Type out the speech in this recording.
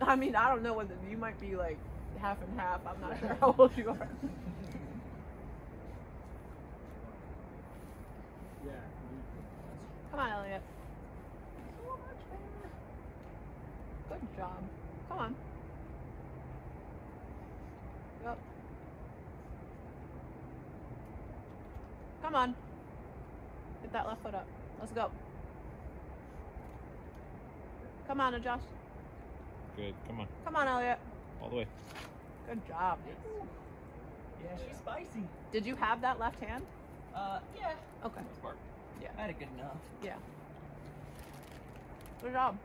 I mean, I don't know whether you might be like half and half. I'm not sure how old you are. Yeah. Come on, Elliot. So. Good job. Come on. Yep. Come on. Get that left foot up. Let's go. Come on, adjust. Good. Come on. Come on, Elliot. All the way. Good job. Yeah, she's spicy. Did you have that left hand? Uh, yeah. Okay. Most part. Yeah. I had it good enough. Yeah. Good job.